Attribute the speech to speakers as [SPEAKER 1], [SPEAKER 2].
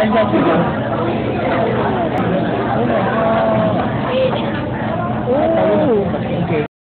[SPEAKER 1] I love you.